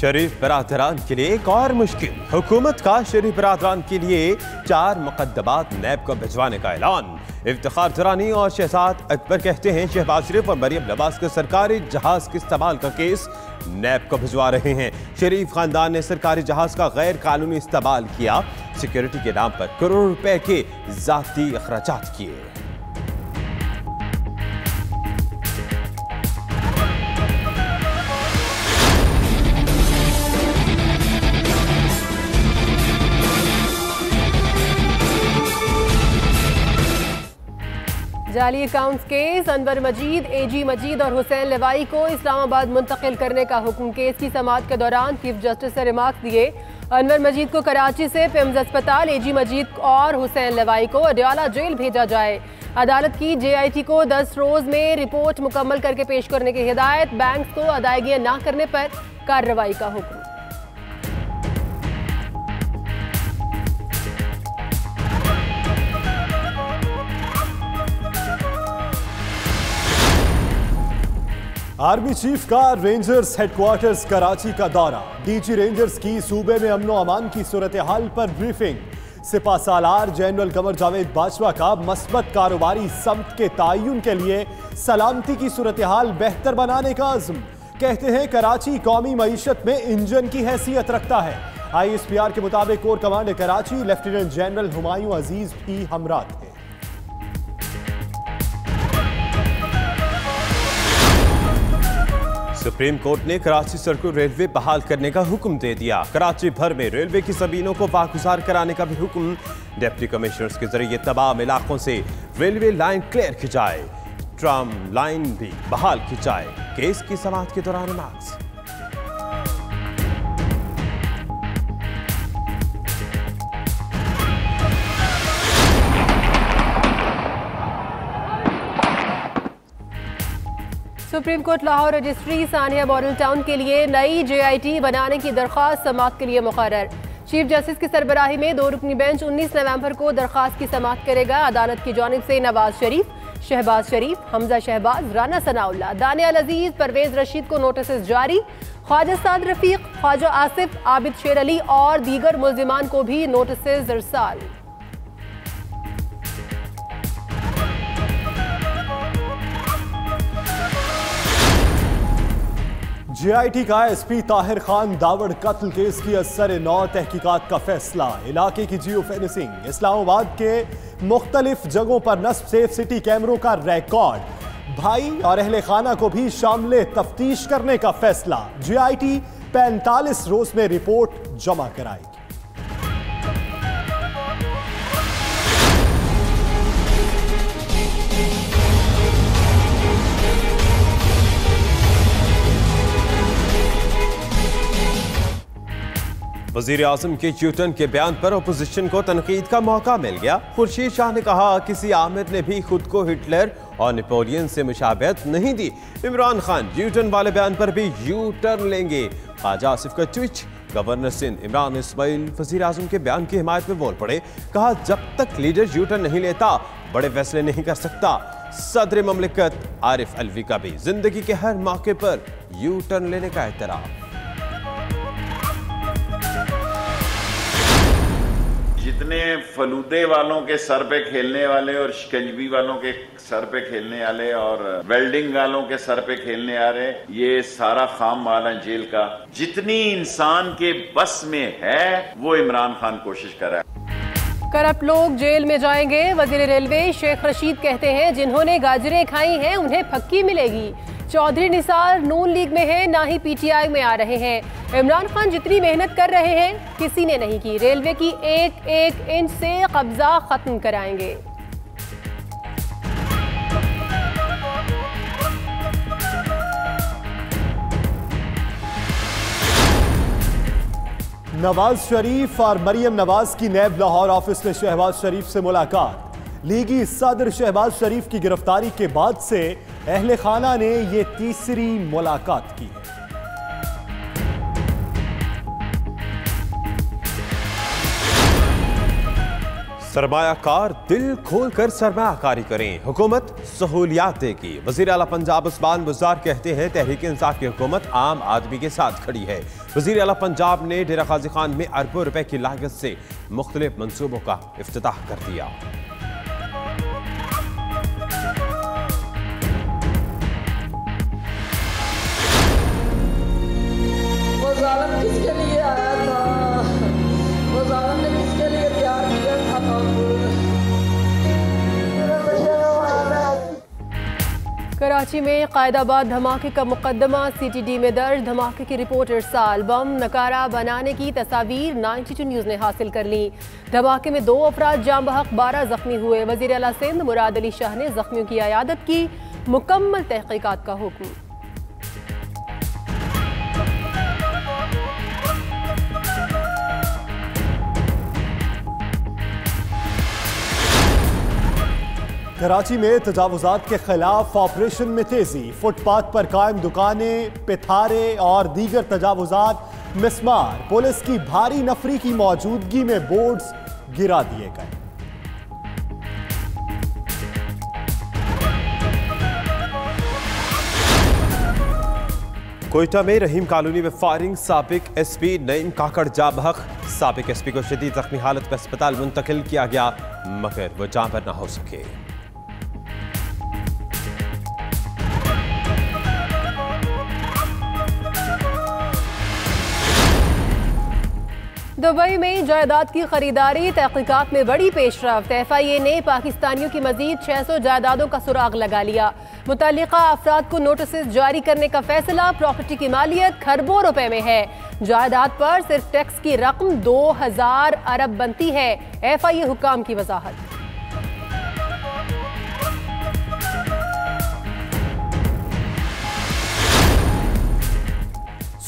شریف برادران کے لیے ایک اور مشکل۔ حکومت کا شریف برادران کے لیے چار مقدمات نیب کو بھجوانے کا اعلان۔ افتخار درانی اور شہزاد اکبر کہتے ہیں، شہباز شریف اور مریم نواز کے سرکاری جہاز کے استعمال کا کیس نیب کو بھجوا رہے ہیں۔ شریف خاندان نے سرکاری جہاز کا غیر قانونی استعمال کیا۔ سیکیورٹی کے نام پر کروڑ روپے کے ذاتی اخراجات کیے۔ جعلی اکاؤنٹس کیس انور مجید اے جی مجید اور حسین لوائی کو اسلام آباد منتقل کرنے کا حکم کیس کی سماعت کے دوران چیف جسٹس سے ریمارکس دیے۔ انور مجید کو کراچی سے پیمز اسپتال اے جی مجید اور حسین لوائی کو اڈیالہ جیل بھیجا جائے۔ عدالت کی جے آئی ٹی کو دس روز میں رپورٹ مکمل کر کے پیش کرنے کی ہدایت۔ بینکس کو ادائیگیاں نہ کرنے پر کارروائی کا حکم۔ آرمی چیف کا رینجرز ہیڈ کوارٹرز کراچی کا دورہ ڈی جی رینجرز کی صوبے میں امن و امان کی صورتحال پر بریفنگ سپا سالار جنرل قمر جاوید باجوہ کا مثبت کاروباری سمت کے تعین کے لیے سلامتی کی صورتحال بہتر بنانے کا عزم کہتے ہیں کراچی قومی معیشت میں انجن کی حیثیت رکھتا ہے آئی ایس پی آر کے مطابق corps commander Karachi lieutenant general Humayun Aziz بھی ہمراہ تھے سپریم کورٹ نے کراچی سرکل ریلوے بحال کرنے کا حکم دے دیا۔ کراچی بھر میں ریلوے کی زمینوں کو واگزار کرانے کا بھی حکم ڈیپٹی کمشنرز کے ذریعے تمام علاقوں سے ریلوے لائن کلیئر کی جائے ٹرام لائن بھی بحال کی جائے کیس کی سماعت کے دوران مارکس سپریم کورٹ لاہور رجسٹری ثانیہ ماڈل ٹاؤن کے لیے نئی جے آئی ٹی بنانے کی درخواست سماعت کے لیے مقرر۔ چیف جسٹس کی سربراہی میں دو رکنی بینچ انیس نومبر کو درخواست کی سماعت کرے گا۔ عدالت کی جانب سے نواز شریف، شہباز شریف، حمزہ شہباز رانا ثناء اللہ، دانیال عزیز، پرویز رشید کو نوٹسز جاری، خواجہ سعد رفیق، خواجہ آصف، عابد شیر علی اور دیگر ملزمان کو بھی نوٹسز ارسال۔ جے آئی ٹی کا ایس پی طاہر خان داوڑ قتل کیس کی اثر نو تحقیقات کا فیصلہ۔ علاقے کی جیو فینسنگ۔ اسلام آباد کے مختلف جگہوں پر نصب سیف سٹی کیمروں کا ریکارڈ۔ بھائی اور اہل خانہ کو بھی شامل تفتیش کرنے کا فیصلہ۔ جے آئی ٹی پینتالیس روز میں رپورٹ جمع کرائے گی وزیر اعظم کے چیوٹن کے بیان پر اپوزیشن کو تنقید کا موقع مل گیا۔ خورشید شاہ نے کہا کسی عامر نے بھی خود کو ہٹلر اور نیپولین سے مشابہت نہیں دی۔ عمران خان یوٹن والے بیان پر بھی یو ٹرن لیں گے۔ خواجہ آصف کا ٹویٹ گورنر سندھ عمران اسماعیل وزیر اعظم کے بیان کی حمایت میں بول پڑے۔ کہا، جب تک لیڈر یو ٹرن نہیں لیتا، بڑے فیصلے نہیں کر سکتا۔ صدر مملکت عارف الوی کا بھی۔ زندگی کے ہر موقع پر یو ٹرن لینے کا احترام۔ جتنے فلودے والوں کے سر پہ کھیلنے والے اور شکنجوی والوں کے سر پہ کھیلنے والے اور ویلڈنگ والوں کے سر پہ کھیلنے آ رہے یہ سارا خام مال ہے جیل کا۔ جتنی انسان کے بس میں ہے، وہ عمران خان کوشش کر رہا ہے۔ کرپٹ لوگ جیل میں جائیں گے۔ وزیر ریلوے شیخ رشید کہتے ہیں، جنہوں نے گاجریں کھائی ہیں، انہیں پھکی ملے گی۔ چودھری نثار نون لیگ میں ہیں، نہ ہی پی ٹی آئی میں آ رہے ہیں۔ عمران خان جتنی محنت کر رہے ہیں، کسی نے نہیں کی۔ ریلوے کی ایک ایک انچ سے قبضہ ختم کرائیں گے۔ نواز شریف اور مریم نواز کی نیب لاہور آفس میں شہباز شریف سے ملاقات۔ لیگی صدر شہباز شریف کی گرفتاری کے بعد سے اہل خانہ نے یہ تیسری ملاقات کی۔ ہے سرمایہ کار دل کھول کر سرمایہ کاری کریں۔ حکومت سہولیات دے گی وزیر اعلیٰ پنجاب عثمان بزار کہتے ہیں، تحریک انصاف کی حکومت عام آدمی کے ساتھ کھڑی ہے۔ وزیر اعلیٰ پنجاب نے ڈیرہ غازی خان میں اربوں روپے کی لاگت سے مختلف منصوبوں کا افتتاح کر دیا۔ ظالم کس کے لیے آیا تھا؟ وہ ظالم نے کس کے لیے پیار کیا تھا کراچی میں قائد آباد دھماکے کا مقدمہ، سی ٹی ڈی میں درج دھماکے کی رپورٹ ارسال بم نکارہ بنانے کی تصاویر نائنٹی ٹو نیوز نے حاصل کر لی۔ دھماکے میں دو افراد جام بحق، بارہ زخمی ہوئے۔ وزیر اعلیٰ سندھ مراد علی شاہ نے زخمیوں کی عیادت کی، مکمل تحقیقات کا حکم۔ کراچی میں تجاوزات کے خلاف آپریشن میں تیزی، فٹ پاتھ پر قائم دکانیں، پتھارے اور دیگر تجاوزات مسمار۔ پولیس کی بھاری نفری کی موجودگی میں بورڈز گرا دیے گئے۔ کوئٹہ میں رحیم کالونی میں فائرنگ، سابق ایس پی نعیم کاکڑ جاں بحق سابق ایس پی کو شدید زخمی حالت میں اسپتال منتقل کیا گیا، مگر وہ جاں پر نہ ہو سکے۔ دبئی میں جائیداد کی خریداری تحقیقات میں بڑی پیش رفت۔ ایف آئی اے نے پاکستانیوں کی مزید چھ سو جائیدادوں کا سراغ لگا لیا۔ متعلقہ افراد کو نوٹسز جاری کرنے کا فیصلہ پراپرٹی کی مالیت کھربوں روپے میں ہے۔ جائیداد پر صرف ٹیکس کی رقم دو ہزار ارب بنتی ہے۔ ایف آئی اے حکام کی وضاحت۔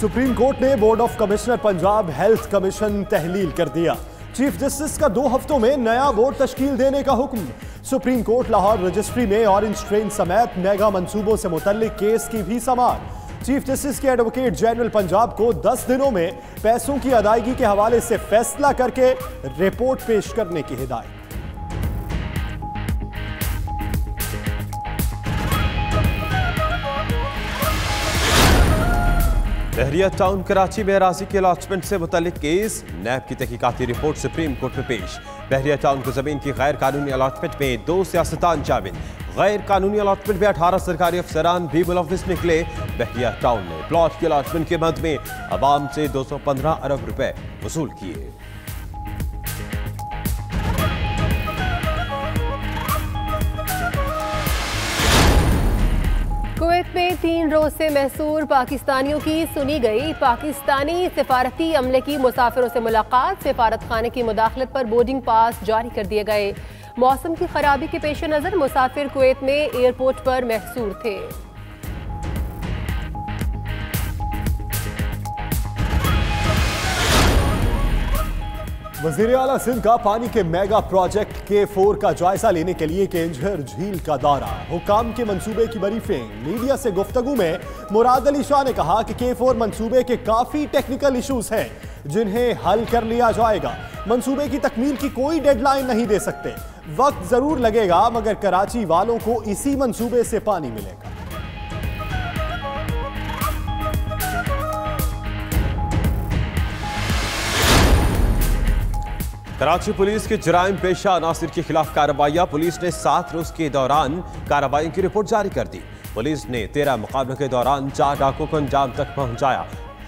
سپریم کورٹ نے board of commissioner Punjab health commission تحلیل کر دیا۔ چیف جسٹس کا دو ہفتوں میں نیا بورڈ تشکیل دینے کا حکم۔ سپریم کورٹ لاہور رجسٹری میں اورنج ٹرین سمیت میگا منصوبوں سے متعلق کیس کی بھی سماعت۔ چیف جسٹس کے ایڈوکیٹ جنرل پنجاب کو دس دنوں میں پیسوں کی ادائیگی کے حوالے سے فیصلہ کر کے رپورٹ پیش کرنے کی ہدایت۔ بحریہ ٹاؤن کراچی میں اراضی کے الاٹمنٹ سے متعلق کیس، نیب کی تحقیقاتی رپورٹ سپریم کورٹ میں پیش۔ بحریہ ٹاؤن کو زمین کی غیر قانونی الاٹمنٹ میں دو سیاستان شامل غیر قانونی الاٹمنٹ میں اٹھارہ سرکاری افسران بھی ملوث نکلے۔ بحریہ ٹاؤن نے پلاٹ کی الاٹمنٹ کے مد میں عوام سے دو سو پندرہ ارب روپے وصول کیے۔ میں تین روز سے محصور پاکستانیوں کی سنی گئی پاکستانی سفارتی عملے کی مسافروں سے ملاقات، سفارت خانے کی مداخلت پر بورڈنگ پاس جاری کر دیے گئے۔ موسم کی خرابی کے پیش نظر مسافر کویت میں ایئرپورٹ پر محصور تھے۔ وزیر اعلیٰ سندھ کا پانی کے میگا پروجیکٹ کے فور کا جائزہ لینے کے لیے کینجھر جھیل کا دورہ۔ حکام کے منصوبے کی بریفنگ۔ میڈیا سے گفتگو میں مراد علی شاہ نے کہا کہ کے فور منصوبے کے کافی ٹیکنیکل ایشوز ہیں جنہیں حل کر لیا جائے گا۔ منصوبے کی تکمیل کی کوئی ڈیڈ لائن نہیں دے سکتے۔ وقت ضرور لگے گا، مگر کراچی والوں کو اسی منصوبے سے پانی ملے گا۔ کراچی پولیس کے جرائم پیشہ عناصر کے خلاف کارروائیاں پولیس نے سات روز کے دوران کارروائیوں کی رپورٹ جاری کر دی۔ پولیس نے تیرہ مقابلوں کے دوران چار ڈاکوں کو انجام تک پہنچایا۔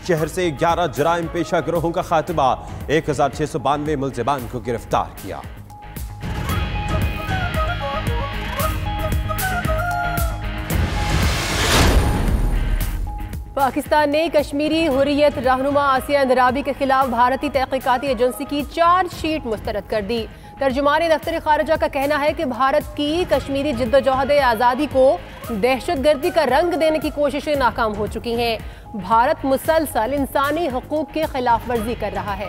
شہر سے گیارہ جرائم پیشہ گروہوں کا خاتمہ، ایک ہزار چھ سو بانوے ملزمان کو گرفتار کیا۔ پاکستان نے کشمیری حریت رہنما آسیہ اندرابی کے خلاف بھارتی تحقیقاتی ایجنسی کی چارج شیٹ مسترد کر دی۔ ترجمان دفتر خارجہ کا کہنا ہے کہ بھارت کی کشمیری جد و جہد آزادی کو دہشت گردی کا رنگ دینے کی کوششیں ناکام ہو چکی ہیں۔ بھارت مسلسل انسانی حقوق کی خلاف ورزی کر رہا ہے۔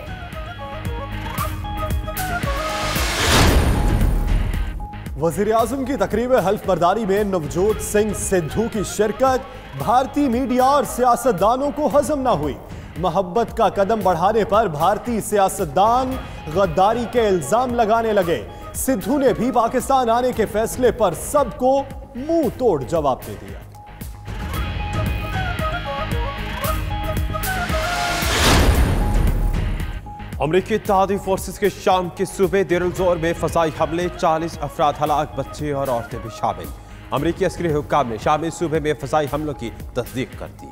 وزیر اعظم کی تقریب حلف برداری میں نوجوت سنگھ سدھو کی شرکت۔ بھارتی میڈیا اور سیاستدانوں کو حضم نہ ہوئی۔ محبت کا قدم بڑھانے پر بھارتی سیاستدان غداری کے الزام لگانے لگے۔ سدھو نے بھی پاکستان آنے کے فیصلے پر سب کو منہ توڑ جواب دے دیا۔ امریکی اتحادی فورسز کے شام کے صوبے دیرلزور میں فضائی حملے، چالیس افراد ہلاک، بچے اور عورتیں بھی شامل۔ امریکی عسکری حکام نے شامی صوبے میں فضائی حملوں کی تصدیق کر دی۔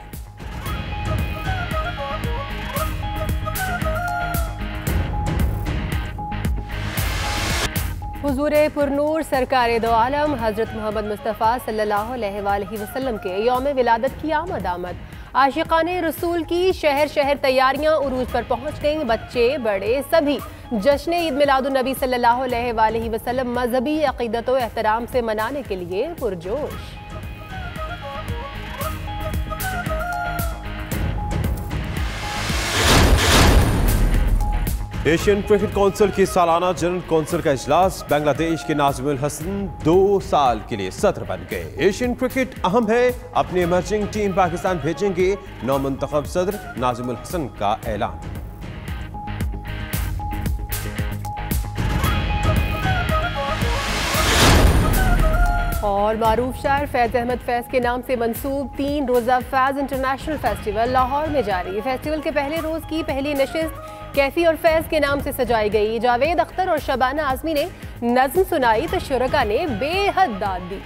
حضور پرنور سرکار دو عالم حضرت محمد مصطفیٰ صلی اللہ علیہ وآلہ وسلم کے یوم ولادت کی آمد آمد۔ عاشقان رسول کی شہر شہر تیاریاں عروج پر پہنچ گئیں۔ بچے، بڑے، سبھی۔ جشن عید میلاد النبی صلی اللہ علیہ وآلہ وسلم مذہبی عقیدت و احترام سے منانے کے لیے پرجوش۔ ایشین کرکٹ کونسل کی سالانہ جنرل کونسل کا اجلاس بنگلہ دیش کے ناظم الحسن دو سال کے لیے صدر بن گئے۔ ایشین کرکٹ اہم ہے، اپنی ایمرجنگ ٹیم پاکستان بھیجیں گے نو منتخب صدر ناظم الحسن کا اعلان۔ اور معروف شاعر فیض احمد فیض کے نام سے منسوب تین روزہ فیض انٹرنیشنل فیسٹیول لاہور میں جاری۔ فیسٹیول کے پہلے روز کی پہلی نشست کیفی اور فیض کے نام سے سجائی گئی۔ جاوید اختر اور شبانہ آزمی نے نظم سنائی تو شرکا نے بے حد داد دی۔